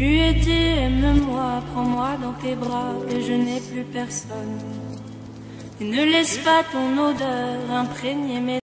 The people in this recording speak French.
Lui ai dit aime-moi, prends-moi dans tes bras et je n'ai plus personne. Ne laisse pas ton odeur imprégner mes